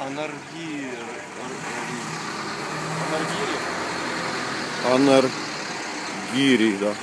Анаргир. Анаргири, да.